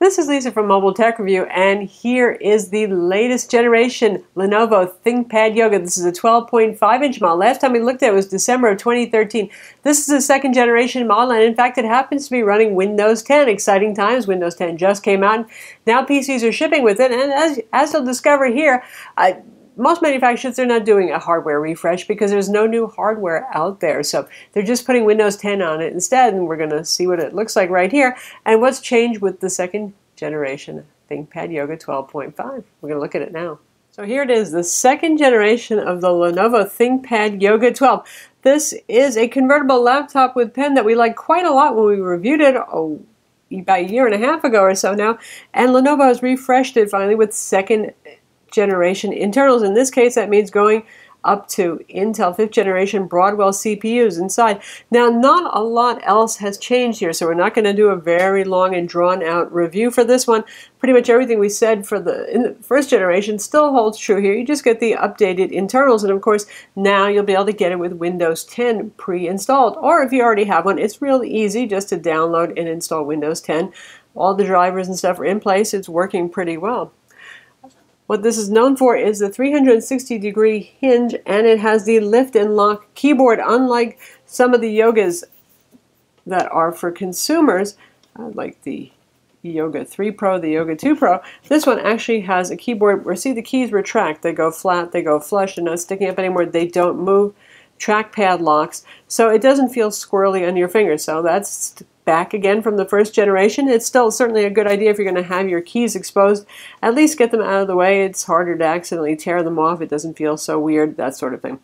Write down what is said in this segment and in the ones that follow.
This is Lisa from Mobile Tech Review, and here is the latest generation Lenovo ThinkPad Yoga. This is a 12.5 inch model. Last time we looked at it was December of 2013. This is a second generation model, and in fact, it happens to be running Windows 10. Exciting times. Windows 10 just came out. Now PCs are shipping with it, and as, as you'll discover here, uh, most manufacturers they're not doing a hardware refresh because there's no new hardware out there. So they're just putting windows 10 on it instead and we're going to see what it looks like right here. And what's changed with the second generation ThinkPad Yoga 12.5 we're going to look at it now. So here it is the second generation of the Lenovo ThinkPad Yoga 12 this is a convertible laptop with pen that we liked quite a lot when we reviewed it oh, about a year and a half ago or so now. And Lenovo has refreshed it finally with second generation internals. In this case, that means going up to Intel 5th generation Broadwell CPUs inside. Now, not a lot else has changed here, so we're not going to do a very long and drawn out review for this one. Pretty much everything we said for the, in the first generation still holds true here. You just get the updated internals, and of course, now you'll be able to get it with Windows 10 pre-installed. Or if you already have one, it's real easy just to download and install Windows 10. All the drivers and stuff are in place. It's working pretty well. What this is known for is the 360 degree hinge and it has the lift and lock keyboard unlike some of the yogas that are for consumers uh, like the Yoga 3 Pro, the Yoga 2 Pro. This one actually has a keyboard where see the keys retract. They go flat, they go flush, they're not sticking up anymore, they don't move. Trackpad locks, so it doesn't feel squirrely on your fingers. So that's back again from the first generation. It's still certainly a good idea if you're going to have your keys exposed. At least get them out of the way. It's harder to accidentally tear them off. It doesn't feel so weird, that sort of thing.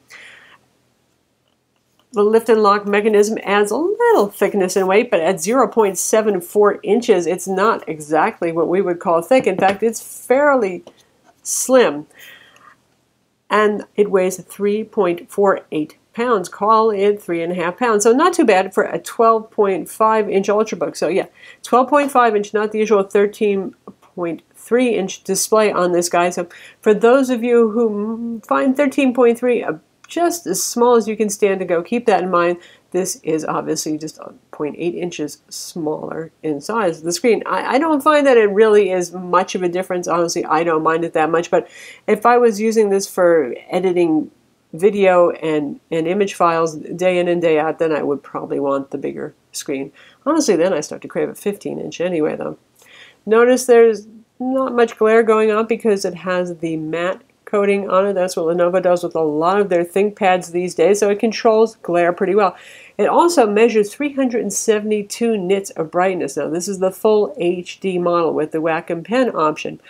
The lift and lock mechanism adds a little thickness and weight, but at 0.74 inches, it's not exactly what we would call thick. In fact, it's fairly slim. And it weighs 3.48 pounds. Call it three and a half pounds. So not too bad for a 12.5 inch Ultrabook. So yeah, 12.5 inch, not the usual 13.3 inch display on this guy. So for those of you who find 13.3 just as small as you can stand to go, keep that in mind. This is obviously just 0.8 inches smaller in size. The screen, I, I, don't find that it really is much of a difference. Honestly, I don't mind it that much. But if I was using this for editing video and, and image files day in and day out, then I would probably want the bigger screen. Honestly, then I start to crave a 15 inch anyway, though. Notice there's not much glare going on because it has the matte coating on it. That's what Lenovo does with a lot of their ThinkPads these days, so it controls glare pretty well. It also measures 372 nits of brightness. Now, this is the full HD model with the Wacom pen option.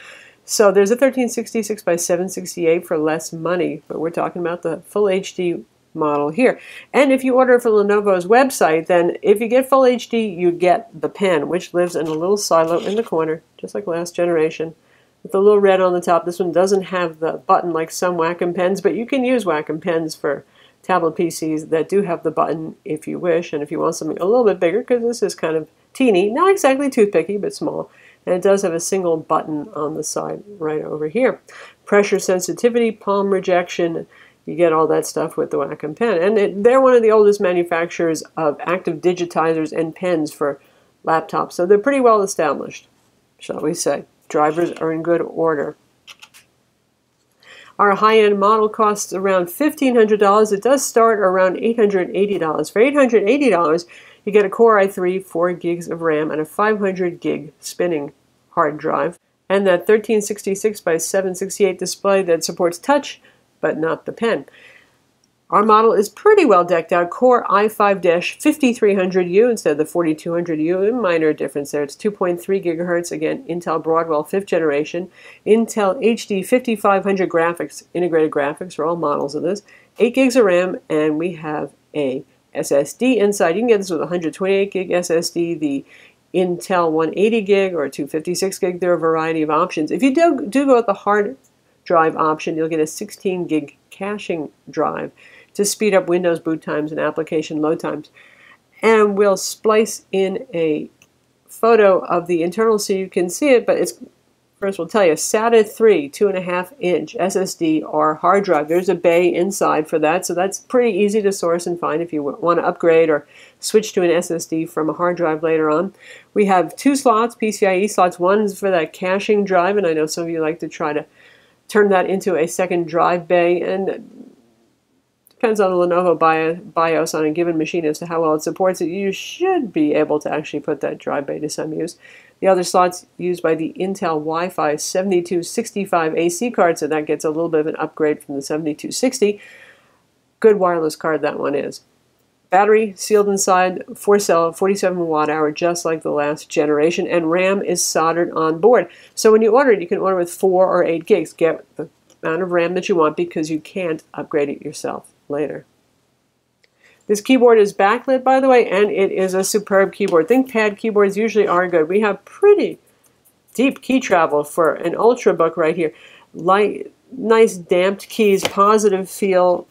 So there's a 1366 by 768 for less money, but we're talking about the full HD model here. And if you order from Lenovo's website, then if you get full HD, you get the pen, which lives in a little silo in the corner, just like last generation, with a little red on the top. This one doesn't have the button like some Wacom pens, but you can use Wacom pens for tablet PCs that do have the button if you wish, and if you want something a little bit bigger, because this is kind of teeny, not exactly toothpicky, but small. And it does have a single button on the side right over here. Pressure sensitivity, palm rejection, you get all that stuff with the Wacom pen. And it, they're one of the oldest manufacturers of active digitizers and pens for laptops. So they're pretty well established, shall we say. Drivers are in good order. Our high-end model costs around $1,500. It does start around $880. For $880, you get a Core i3, 4 gigs of RAM, and a 500 gig spinning hard drive, and that 1366 by 768 display that supports touch, but not the pen. Our model is pretty well decked out. Core i5-5300U instead of the 4200U. A minor difference there. It's 2.3 gigahertz. Again, Intel Broadwell 5th generation. Intel HD 5500 graphics, integrated graphics for all models of this. 8 gigs of RAM, and we have a SSD inside. You can get this with 128 gig SSD, the Intel 180 gig or 256 gig. There are a variety of options. If you do, do go with the hard drive option, you'll get a 16 gig caching drive to speed up Windows boot times and application load times. And we'll splice in a photo of the internal so you can see it, but it's First, we'll tell you SATA 3 2.5 inch SSD or hard drive. There's a bay inside for that, so that's pretty easy to source and find if you want to upgrade or switch to an SSD from a hard drive later on. We have two slots, PCIe slots. One is for that caching drive, and I know some of you like to try to turn that into a second drive bay, and depends on the Lenovo BIOS on a given machine as to how well it supports it. You should be able to actually put that drive bay to some use. The other slot's used by the Intel Wi-Fi 7265 AC card, so that gets a little bit of an upgrade from the 7260. Good wireless card that one is. Battery sealed inside, 4 cell, 47 watt hour, just like the last generation, and RAM is soldered on board. So when you order it, you can order with 4 or 8 gigs. Get the amount of RAM that you want because you can't upgrade it yourself later. This keyboard is backlit, by the way, and it is a superb keyboard. ThinkPad keyboards usually are good. We have pretty deep key travel for an Ultrabook right here. Light, nice damped keys, positive feel.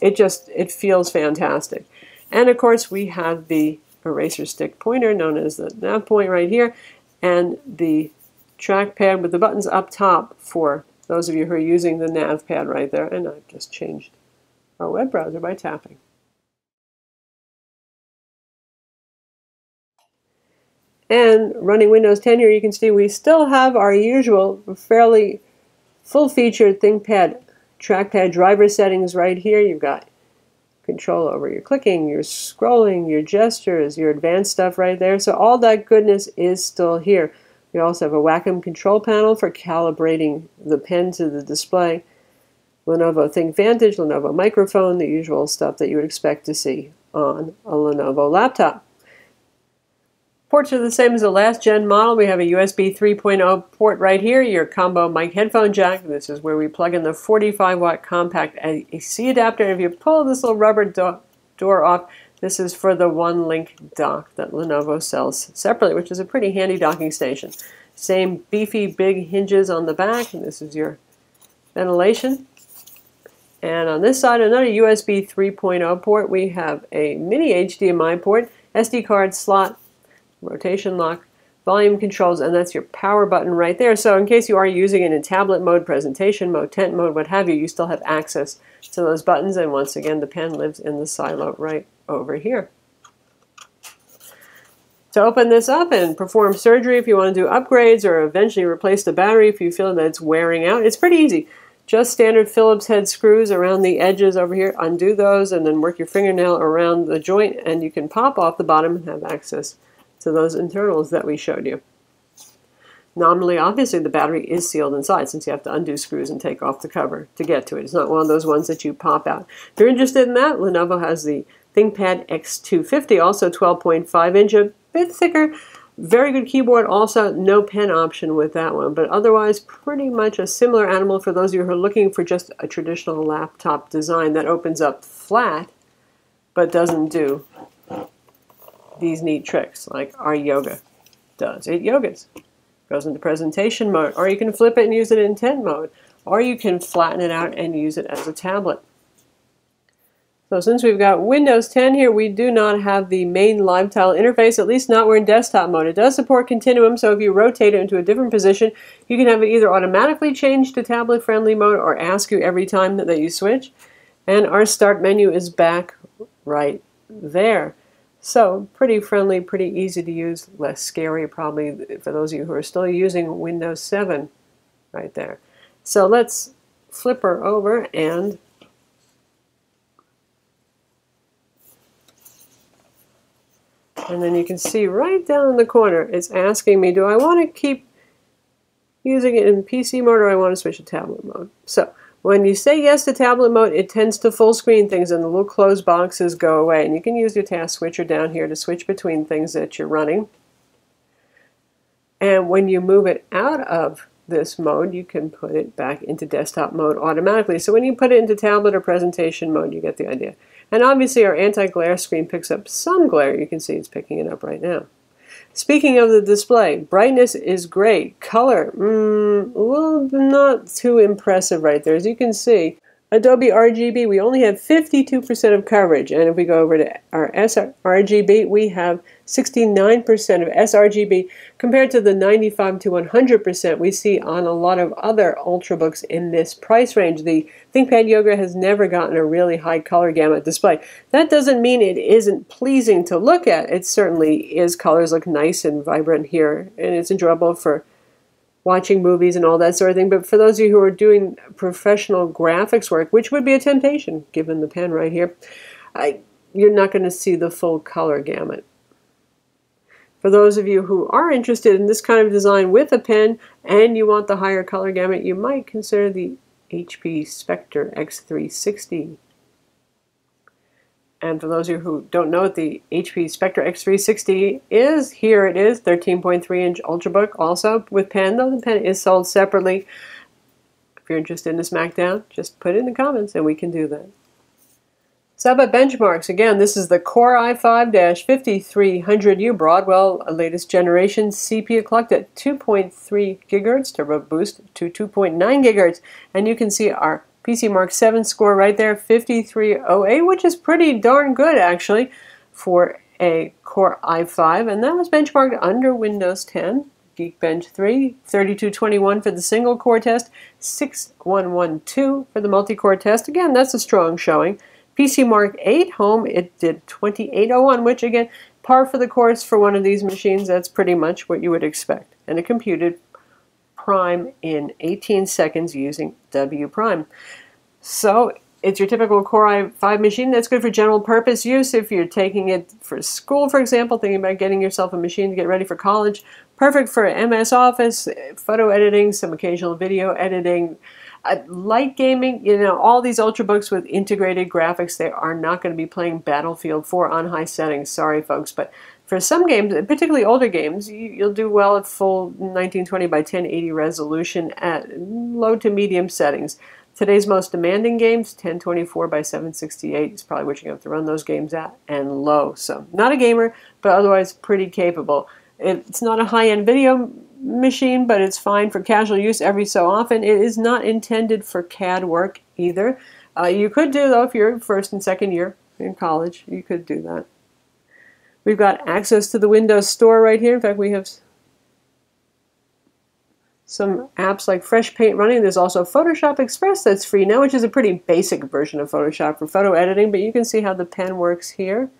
It just, it feels fantastic. And of course, we have the eraser stick pointer, known as the nav point right here, and the trackpad with the buttons up top for those of you who are using the nav pad right there. And I've just changed our web browser by tapping. And running Windows 10 here, you can see we still have our usual fairly full-featured ThinkPad trackpad driver settings right here. You've got control over your clicking, your scrolling, your gestures, your advanced stuff right there. So all that goodness is still here. We also have a Wacom control panel for calibrating the pen to the display. Lenovo ThinkVantage, Lenovo microphone, the usual stuff that you would expect to see on a Lenovo laptop. Ports are the same as the last gen model. We have a USB 3.0 port right here, your combo mic headphone jack. This is where we plug in the 45 watt compact AC adapter. If you pull this little rubber do door off, this is for the OneLink dock that Lenovo sells separately, which is a pretty handy docking station. Same beefy big hinges on the back, and this is your ventilation. And on this side, another USB 3.0 port. We have a mini HDMI port, SD card slot, rotation lock, volume controls, and that's your power button right there. So in case you are using it in tablet mode, presentation mode, tent mode, what have you, you still have access to those buttons. And once again, the pen lives in the silo right over here. To open this up and perform surgery if you want to do upgrades or eventually replace the battery if you feel that it's wearing out, it's pretty easy. Just standard Phillips head screws around the edges over here. Undo those and then work your fingernail around the joint and you can pop off the bottom and have access to those internals that we showed you. Nominally, obviously, the battery is sealed inside since you have to undo screws and take off the cover to get to it. It's not one of those ones that you pop out. If you're interested in that, Lenovo has the ThinkPad X250, also 12.5 inch, a bit thicker, very good keyboard, also no pen option with that one, but otherwise pretty much a similar animal for those of you who are looking for just a traditional laptop design that opens up flat but doesn't do these neat tricks like our yoga does. It yogas. Goes into presentation mode, or you can flip it and use it in tent mode, or you can flatten it out and use it as a tablet. So since we've got Windows 10 here, we do not have the main live tile interface, at least not we're in desktop mode. It does support continuum, so if you rotate it into a different position, you can have it either automatically change to tablet-friendly mode or ask you every time that you switch. And our start menu is back right there. So pretty friendly, pretty easy to use, less scary probably for those of you who are still using Windows 7 right there. So let's flip her over and And then you can see right down in the corner, it's asking me, do I want to keep using it in PC mode or I want to switch to tablet mode? So when you say yes to tablet mode, it tends to full screen things and the little closed boxes go away. And you can use your task switcher down here to switch between things that you're running. And when you move it out of this mode, you can put it back into desktop mode automatically. So when you put it into tablet or presentation mode, you get the idea. And obviously our anti-glare screen picks up some glare. You can see it's picking it up right now. Speaking of the display, brightness is great. Color, mm, well, not too impressive right there. As you can see, Adobe RGB, we only have 52% of coverage. And if we go over to our sRGB, we have 69% of sRGB compared to the 95 to 100% we see on a lot of other Ultrabooks in this price range. The ThinkPad Yoga has never gotten a really high color gamut display. That doesn't mean it isn't pleasing to look at. It certainly is. Colors look nice and vibrant here, and it's enjoyable for watching movies and all that sort of thing. But for those of you who are doing professional graphics work, which would be a temptation given the pen right here, I, you're not going to see the full color gamut. For those of you who are interested in this kind of design with a pen and you want the higher color gamut, you might consider the HP Spectre X360. And for those of you who don't know the HP Spectre X360 is, here it is, 13.3 inch Ultrabook, also with pen, though the pen is sold separately. If you're interested in this SmackDown, just put it in the comments and we can do that. So about benchmarks? Again, this is the Core i5-5300U Broadwell latest generation CPU clocked at 2.3 gigahertz, turbo boost to 2.9 gigahertz, and you can see our PCMark 7 score right there, 5308, which is pretty darn good actually for a Core i5, and that was benchmarked under Windows 10. Geekbench 3, 3221 for the single core test, 6112 for the multi-core test. Again, that's a strong showing. PCMark 8 home, it did 2801, which again, par for the course for one of these machines. That's pretty much what you would expect. And it computed prime in 18 seconds using wPrime. So it's your typical Core i5 machine that's good for general purpose use. If you're taking it for school, for example, thinking about getting yourself a machine to get ready for college, perfect for MS Office, photo editing, some occasional video editing, uh, light gaming, you know, all these Ultrabooks with integrated graphics, they are not going to be playing Battlefield 4 on high settings. Sorry, folks, but for some games, particularly older games, you, will do well at full 1920 by 1080 resolution at low to medium settings. Today's most demanding games, 1024 by 768 is probably what you have to run those games at, and low. So not a gamer, but otherwise pretty capable. It's not a high-end video machine, but it's fine for casual use every so often. It is not intended for CAD work either. Uh, you could do, though, if you're first and second year in college, you could do that. We've got access to the Windows Store right here. In fact, we have some apps like Fresh Paint running. There's also Photoshop Express that's free now, which is a pretty basic version of Photoshop for photo editing, but you can see how the pen works here,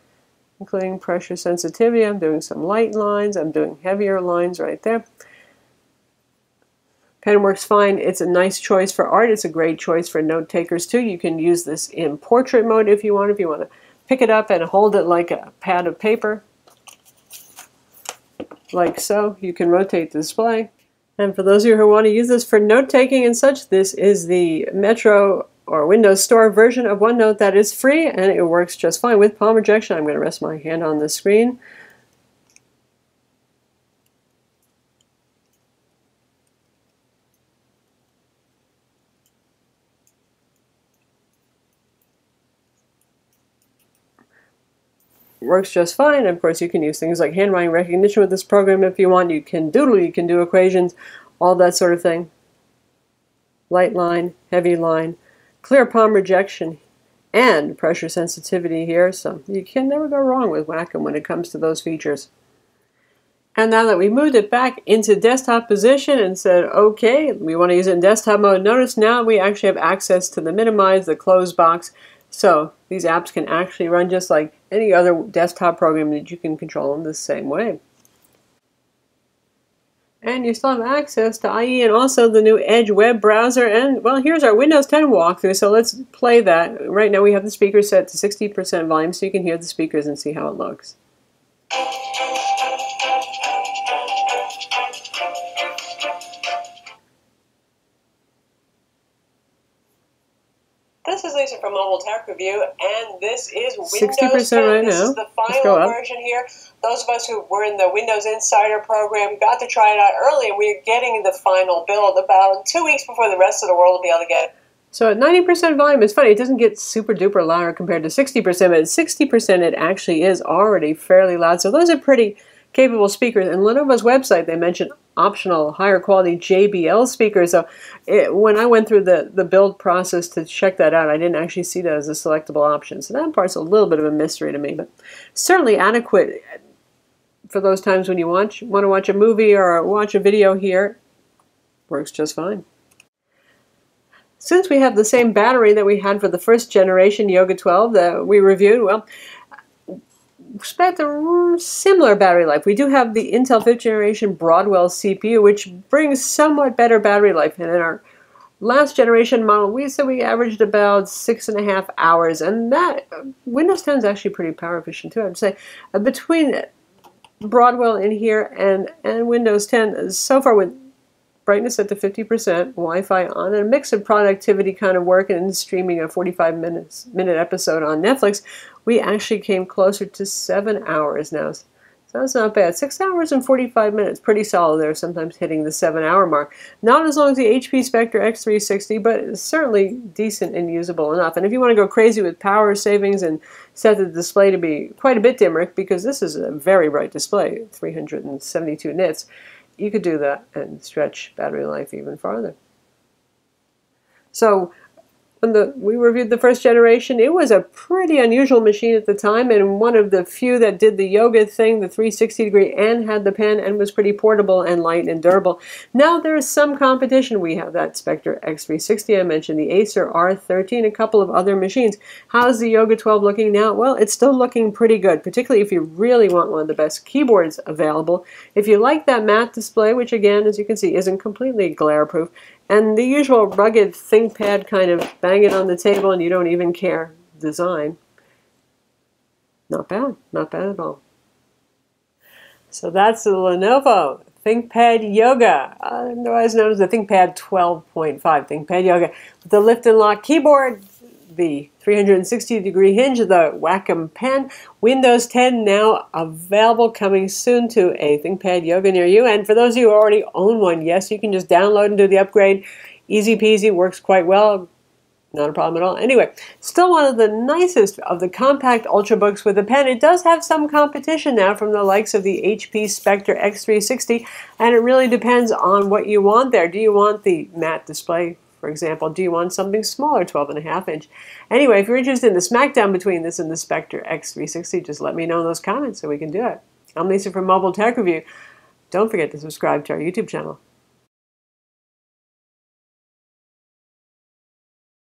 including pressure sensitivity. I'm doing some light lines. I'm doing heavier lines right there. Pen works fine. It's a nice choice for art. It's a great choice for note takers too. You can use this in portrait mode if you want, if you want to pick it up and hold it like a pad of paper, like so. You can rotate the display. And for those of you who want to use this for note taking and such, this is the Metro or Windows Store version of OneNote that is free and it works just fine with palm rejection. I'm going to rest my hand on the screen. Works just fine. Of course, you can use things like handwriting recognition with this program if you want. You can doodle, you can do equations, all that sort of thing. Light line, heavy line, clear palm rejection, and pressure sensitivity here. So you can never go wrong with Wacom when it comes to those features. And now that we moved it back into desktop position and said, okay, we want to use it in desktop mode, notice now we actually have access to the minimize, the close box, so these apps can actually run just like any other desktop program that you can control them the same way. And you still have access to IE and also the new Edge web browser. And well, here's our Windows 10 walkthrough. So let's play that. Right now we have the speaker set to 60% volume so you can hear the speakers and see how it looks. This is Lisa from Mobile Tech Review, and this is Windows 60% 10. Right this now. is the final version here. Those of us who were in the Windows Insider program got to try it out early, and we're getting the final build about two weeks before the rest of the world will be able to get it. So at 90% volume, it's funny, it doesn't get super duper loud compared to 60%, but at 60% it actually is already fairly loud. So those are pretty capable speakers. And Lenovo's website, they mentioned optional higher quality JBL speakers. So it, when I went through the, the build process to check that out, I didn't actually see that as a selectable option. So that part's a little bit of a mystery to me, but certainly adequate for those times when you watch, want to watch a movie or watch a video here. Works just fine. Since we have the same battery that we had for the first generation Yoga 12 that we reviewed, well, expect a similar battery life. We do have the Intel 5th generation Broadwell CPU, which brings somewhat better battery life. And in our last generation model, we said we averaged about six and a half hours. And that, Windows 10 is actually pretty power efficient too, I'd say. Uh, between Broadwell in here and, and Windows 10, so far with brightness at the 50%, Wi-Fi on, and a mix of productivity kind of work and streaming a 45 minutes minute episode on Netflix, we actually came closer to seven hours now. So that's not bad. Six hours and 45 minutes, pretty solid there, sometimes hitting the seven hour mark. Not as long as the HP Spectre X360, but certainly decent and usable enough. And if you want to go crazy with power savings and set the display to be quite a bit dimmer, because this is a very bright display, 372 nits, you could do that and stretch battery life even farther. So when the we reviewed the first generation, it was a pretty unusual machine at the time and one of the few that did the yoga thing, the 360 degree, and had the pen and was pretty portable and light and durable. Now there's some competition. We have that Spectre X360 I mentioned, the Acer R13, a couple of other machines. How's the Yoga 12 looking now? Well, it's still looking pretty good, particularly if you really want one of the best keyboards available. If you like that matte display, which again, as you can see, isn't completely glare proof, and the usual rugged ThinkPad kind of bang it on the table and you don't even care design. Not bad, not bad at all. So that's the Lenovo ThinkPad Yoga, otherwise known as the ThinkPad 12.5 ThinkPad Yoga, with the lift and lock keyboard, the 360 degree hinge of the Wacom pen. Windows 10 now available coming soon to a ThinkPad Yoga near you. And for those of you who already own one, yes, you can just download and do the upgrade. Easy peasy, works quite well. Not a problem at all. Anyway, still one of the nicest of the compact ultrabooks with a pen. It does have some competition now from the likes of the HP Spectre X360, and it really depends on what you want there. Do you want the matte display for example, do you want something smaller, 12 and a half inch? Anyway, if you're interested in the smackdown between this and the Spectre X360, just let me know in those comments so we can do it. I'm Lisa from Mobile Tech Review. Don't forget to subscribe to our YouTube channel.